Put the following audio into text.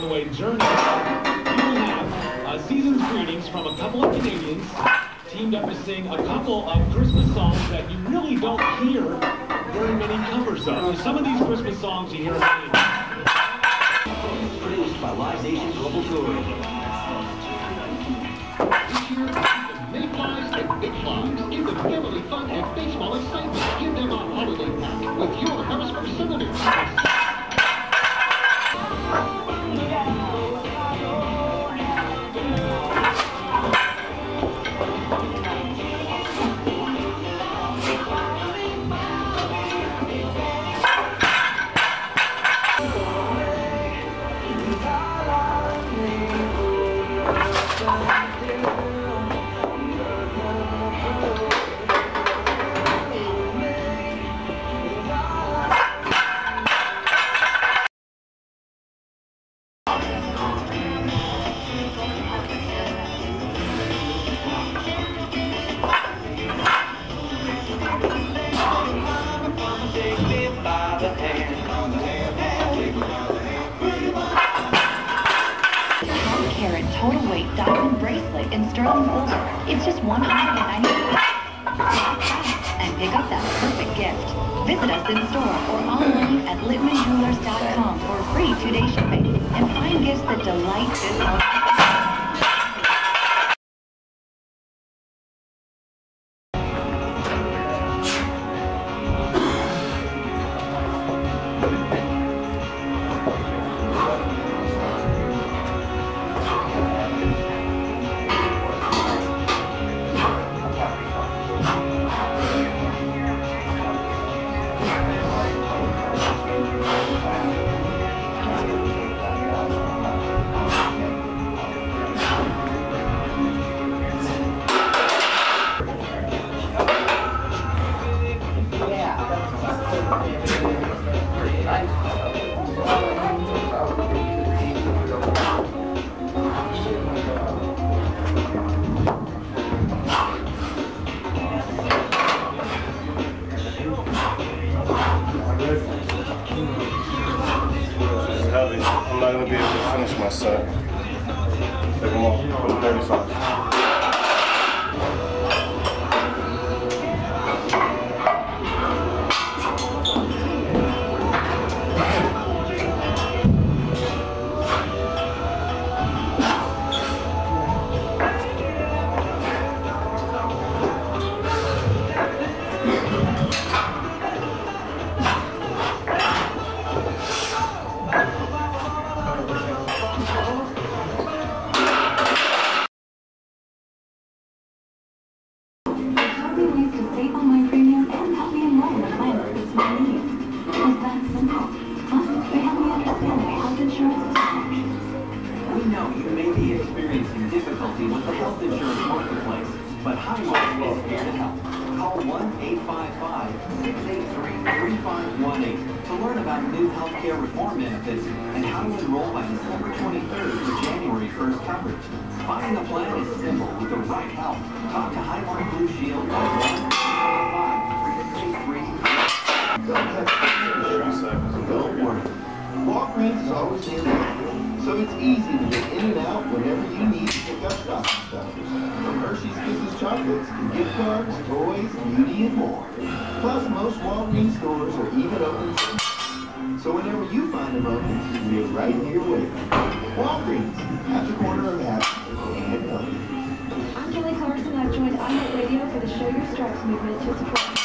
the way journey, you will have uh, season's greetings from a couple of Canadians teamed up to sing a couple of Christmas songs that you really don't hear very many covers of. Some of these Christmas songs you hear many. Produced by Live Nation Global Touring. This year, the Mayflies and Big Flies in the family fun and baseball excitement. Give them a holiday pack with your Harrisburg Senators. Total weight diamond bracelet in sterling silver. It's just $199. And pick up that perfect gift. Visit us in store or online at littmanjewelers.com for free two-day shipping and find gifts that delight this holiday. It's heavy. I'm not gonna be able to finish my set. Take them off. Put them 35. We know you may be experiencing difficulty with the health insurance marketplace, but Highmark is here to help. Call 1-855-683-3518 to learn about new healthcare reform benefits and how to enroll by December 23rd for January 1st coverage. Finding a plan is simple with the right help. Talk to Highmark Blue Shield at 1-855-363 Don't worry. Walgreens is always here to help. So it's easy to get in and out whenever you need to pick up stocking stuffers. From Hershey's Kisses chocolates to gift cards, toys, beauty, and more. Plus, most Walgreens stores are even open. So whenever you find a moment, we're right here waiting. Walgreens, at the corner of happy and healthy. I'm Kelly Clarkson. I've joined iHeartRadio for the Show Your Stripes movement to support